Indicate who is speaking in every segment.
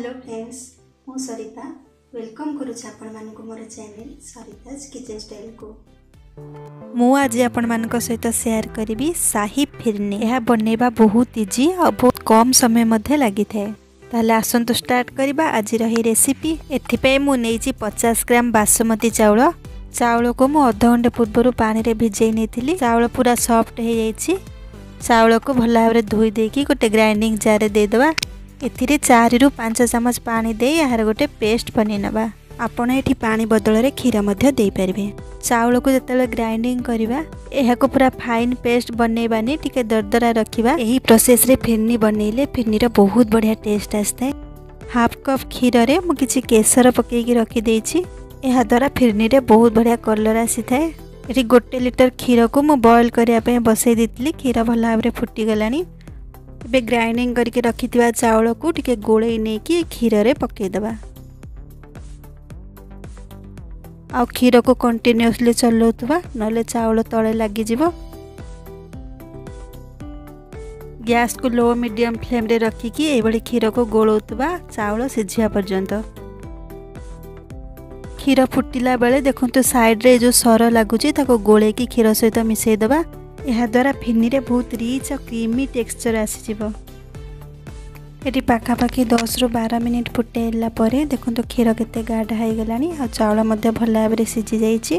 Speaker 1: hello friends ମୁଁ Sarita welcome କରୁଛି ଆପଣମାନଙ୍କୁ ମୋର ଚ୍ୟାନେଲ୍ ସରିତାଜ୍ କିଚେନ୍ ଷ୍ଟାଇଲ୍କୁ
Speaker 2: ମୁଁ ଆଜି ଆପଣମାନଙ୍କ ସହିତ ସେୟାର କରିବି ସାହି ଫିର୍ନି ଏହା ବନେଇବା ବହୁତ ଇଜି ଆଉ ବହୁତ କମ୍ ସମୟ ମଧ୍ୟ ଲାଗିଥାଏ ତାହେଲେ ଆସନ୍ତୁ ଷ୍ଟାର୍ଟ କରିବା ଆଜିର ଏହି ରେସିପି ଏଥିପାଇଁ ମୁଁ ନେଇଛି ପଚାଶ ଗ୍ରାମ ବାସୁମତୀ ଚାଉଳ ଚାଉଳକୁ ମୁଁ ଅଧଘଣ୍ଟା ପୂର୍ବରୁ ପାଣିରେ ଭିଜେଇ ନେଇଥିଲି ଚାଉଳ ପୁରା ସଫ୍ଟ ହୋଇଯାଇଛି ଚାଉଳକୁ ଭଲ ଭାବରେ ଧୋଇ ଦେଇକି ଗୋଟେ ଗ୍ରାଇଣ୍ଡିଂ ଜାର୍ରେ ଦେଇଦେବା ଏଥିରେ ଚାରିରୁ ପାଞ୍ଚ ଚାମଚ ପାଣି ଦେଇ ଏହାର ଗୋଟେ ପେଷ୍ଟ ବନେଇ ନେବା ଆପଣ ଏଠି ପାଣି ବଦଳରେ କ୍ଷୀର ମଧ୍ୟ ଦେଇପାରିବେ ଚାଉଳକୁ ଯେତେବେଳେ ଗ୍ରାଇଣ୍ଡିଂ କରିବା ଏହାକୁ ପୁରା ଫାଇନ୍ ପେଷ୍ଟ ବନେଇବାନି ଟିକେ ଦରଦରା ରଖିବା ଏହି ପ୍ରୋସେସ୍ରେ ଫିର୍ନି ବନେଇଲେ ଫିର୍ନିର ବହୁତ ବଢ଼ିଆ ଟେଷ୍ଟ ଆସିଥାଏ ହାଫ୍ କପ୍ କ୍ଷୀରରେ ମୁଁ କିଛି କେଶର ପକାଇକି ରଖିଦେଇଛି ଏହାଦ୍ୱାରା ଫିର୍ନିରେ ବହୁତ ବଢ଼ିଆ କଲର୍ ଆସିଥାଏ ଏଠି ଗୋଟେ ଲିଟର କ୍ଷୀରକୁ ମୁଁ ବଏଲ୍ କରିବା ପାଇଁ ବସାଇ ଦେଇଥିଲି କ୍ଷୀର ଭଲ ଭାବରେ ଫୁଟିଗଲାଣି ए ग्राइडिङ गरिक र चाउ गोलै नै क्षिर पकेद आउ क्षरको कन्टिन्युसली चलाउने चाउल गैस को लो मिडम फ्लेमेकि को गोलुवा चाउ सिझिया पर्यंत क्षीर फुटिला बेला देख्नु साइड रे जो सरो लागु त्यो कि क्षी सहित देबा ଏହାଦ୍ୱାରା ଫିନିରେ ବହୁତ ରିଚ୍ ଆଉ କ୍ରିମି ଟେକ୍ସଚର୍ ଆସିଯିବ ଏଠି ପାଖାପାଖି ଦଶରୁ ବାର ମିନିଟ୍ ଫୁଟେଇଲା ପରେ ଦେଖନ୍ତୁ କ୍ଷୀର କେତେ ଗାଢ଼ା ହୋଇଗଲାଣି ଆଉ ଚାଉଳ ମଧ୍ୟ ଭଲ ଭାବରେ ସିଝି ଯାଇଛି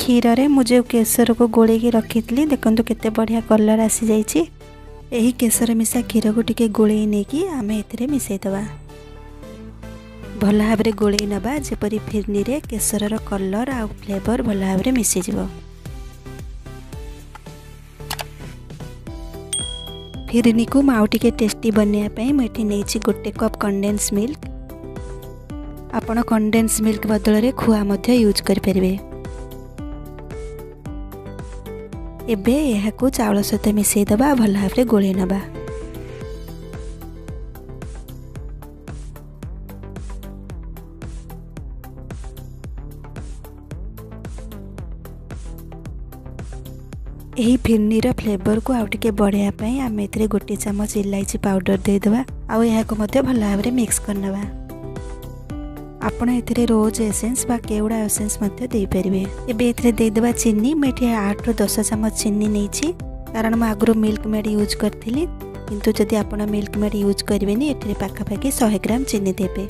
Speaker 2: କ୍ଷୀରରେ ମୁଁ ଯେଉଁ କେଶରକୁ ଗୋଳେଇକି ରଖିଥିଲି ଦେଖନ୍ତୁ କେତେ ବଢ଼ିଆ କଲର୍ ଆସିଯାଇଛି ଏହି କେଶର ମିଶା କ୍ଷୀରକୁ ଟିକେ ଗୋଳେଇ ନେଇକି ଆମେ ଏଥିରେ ଦେବା ଭଲ ଭାବରେ ଗୋଳେଇ ନେବା ଯେପରି ଫିର୍ନିରେ କେଶରର କଲର୍ ଆଉ ଫ୍ଲେଭର୍ ଭଲ ଭାବରେ ମିଶିଯିବ ଫିରିନିକୁ ମୁଁ ଆଉ ଟିକେ ଟେଷ୍ଟି ବନେଇବା ପାଇଁ ମୁଁ ଏଠି ନେଇଛି ଗୋଟେ କପ୍ କଣ୍ଡେନ୍ସ ମିଲ୍କ ଆପଣ କଣ୍ଡେନ୍ସ ମିଲ୍କ ବଦଳରେ ଖୁଆ ମଧ୍ୟ ୟୁଜ୍ କରିପାରିବେ ଏବେ ଏହାକୁ ଚାଉଳ ସହିତ ମିଶାଇ ଦେବା ଭଲ ଭାବରେ ଗୋଳେଇ ନେବା ଏହି ଫିର୍ନିର ଫ୍ଲେଭରକୁ ଆଉ ଟିକେ ବଢ଼ାଇବା ପାଇଁ ଆମେ ଏଥିରେ ଗୋଟିଏ ଚାମଚ ଇଲାଇଚି ପାଉଡ଼ର ଦେଇଦେବା ଆଉ ଏହାକୁ ମଧ୍ୟ ଭଲ ଭାବରେ ମିକ୍ସ କରିନେବା ଆପଣ ଏଥିରେ ରୋଜ୍ ଏସେନ୍ସ ବା କେଉଡ଼ା ଏସେନ୍ସ ମଧ୍ୟ ଦେଇପାରିବେ ଏବେ ଏଥିରେ ଦେଇଦେବା ଚିନି ମୁଁ ଏଠି ଆଠରୁ ଦଶ ଚାମଚ ଚିନି ନେଇଛି କାରଣ ମୁଁ ଆଗରୁ ମିଲ୍କ ମେଡ଼୍ ୟୁଜ୍ କରିଥିଲି କିନ୍ତୁ ଯଦି ଆପଣ ମିଲ୍କ ମେଡ଼୍ ୟୁଜ୍ କରିବେନି ଏଥିରେ ପାଖାପାଖି ଶହେ ଗ୍ରାମ ଚିନି ଦେବେ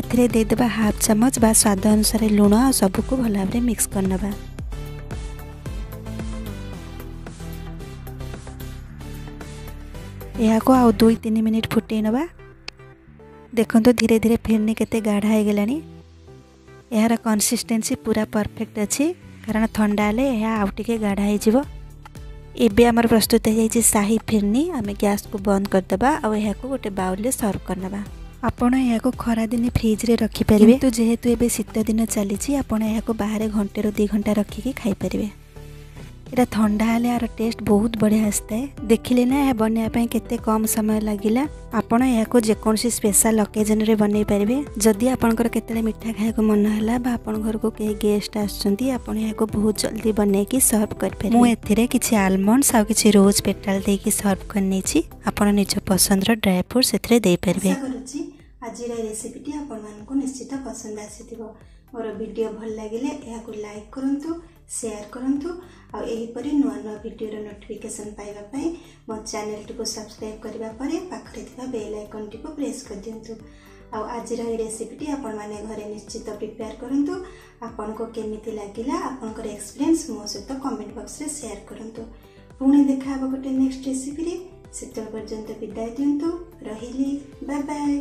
Speaker 2: ଏଥିରେ ଦେଇଦେବା ହାଫ୍ ଚାମଚ ବା ସ୍ୱାଦ ଅନୁସାରେ ଲୁଣ ଆଉ ସବୁକୁ ଭଲ ଭାବରେ ମିକ୍ସ କରିନେବା ଏହାକୁ ଆଉ ଦୁଇ ତିନି ମିନିଟ୍ ଫୁଟେଇ ନେବା ଦେଖନ୍ତୁ ଧୀରେ ଧୀରେ ଫେନି କେତେ ଗାଢ଼ା ହୋଇଗଲାଣି ଏହାର କନସିଷ୍ଟେନ୍ସି ପୁରା ପରଫେକ୍ଟ ଅଛି କାରଣ ଥଣ୍ଡା ହେଲେ ଏହା ଆଉ ଟିକେ ଗାଢ଼ା ହୋଇଯିବ ଏବେ ଆମର ପ୍ରସ୍ତୁତ ହୋଇଯାଇଛି ସାହି ଫିର୍ନି ଆମେ ଗ୍ୟାସ୍କୁ ବନ୍ଦ କରିଦେବା ଆଉ ଏହାକୁ ଗୋଟେ ବାଉଲରେ ସର୍ଭ କରିନେବା ଆପଣ ଏହାକୁ ଖରାଦିନେ ଫ୍ରିଜ୍ରେ ରଖିପାରିବେ କିନ୍ତୁ ଯେହେତୁ ଏବେ ଶୀତ ଦିନ ଚାଲିଛି ଆପଣ ଏହାକୁ ବାହାରେ ଘଣ୍ଟେରୁ ଦୁଇ ଘଣ୍ଟା ରଖିକି ଖାଇପାରିବେ ଏଇଟା ଥଣ୍ଡା ହେଲେ ଏହାର ଟେଷ୍ଟ ବହୁତ ବଢ଼ିଆ ଆସିଥାଏ ଦେଖିଲେ ନା ଏହା ବନେଇବା ପାଇଁ କେତେ କମ୍ ସମୟ ଲାଗିଲା ଆପଣ ଏହାକୁ ଯେକୌଣସି ସ୍ପେଶାଲ ଅକେଜନ୍ରେ ବନେଇ ପାରିବେ ଯଦି ଆପଣଙ୍କର କେତେବେଳେ ମିଠା ଖାଇବାକୁ ମନ ହେଲା ବା ଆପଣ ଘରକୁ କେହି ଗେଷ୍ଟ ଆସୁଛନ୍ତି ଆପଣ ଏହାକୁ ବହୁତ ଜଲ୍ଦି ବନେଇକି ସର୍ଭ କରିପାରିବେ ମୁଁ ଏଥିରେ କିଛି ଆଲମଣ୍ଡସ୍ ଆଉ କିଛି ରୋଜ୍ ପେଟାଲ ଦେଇକି ସର୍ଭ କରିନେଇଛି ଆପଣ ନିଜ ପସନ୍ଦର ଡ୍ରାଏ ଫ୍ରୁଟ୍ସ ସେଥିରେ ଦେଇପାରିବେ
Speaker 1: ଆଜିର ରେସିପିଟି ଆପଣମାନଙ୍କୁ ନିଶ୍ଚିତ ପସନ୍ଦ ଆସିଥିବ ମୋର ଭିଡ଼ିଓ ଭଲ ଲାଗିଲେ ଏହାକୁ ଲାଇକ୍ କରନ୍ତୁ ସେୟାର କରନ୍ତୁ ଆଉ ଏହିପରି ନୂଆ ନୂଆ ଭିଡ଼ିଓର ନୋଟିଫିକେସନ୍ ପାଇବା ପାଇଁ ମୋ ଚ୍ୟାନେଲ୍ଟିକୁ ସବସ୍କ୍ରାଇବ୍ କରିବା ପରେ ପାଖରେ ଥିବା ବେଲ୍ ଆଇକନ୍ଟିକୁ ପ୍ରେସ୍ କରିଦିଅନ୍ତୁ ଆଉ ଆଜିର ଏହି ରେସିପିଟି ଆପଣମାନେ ଘରେ ନିଶ୍ଚିତ ପ୍ରିପେୟାର କରନ୍ତୁ ଆପଣଙ୍କୁ କେମିତି ଲାଗିଲା ଆପଣଙ୍କର ଏକ୍ସପିରିଏନ୍ସ ମୋ ସହିତ କମେଣ୍ଟ ବକ୍ସରେ ସେୟାର କରନ୍ତୁ ପୁଣି ଦେଖା ହେବ ଗୋଟେ ନେକ୍ସଟ ରେସିପିରେ ସେତେବେଳେ ପର୍ଯ୍ୟନ୍ତ ବିଦାୟ ଦିଅନ୍ତୁ ରହିଲି ବାଏ ବାଏ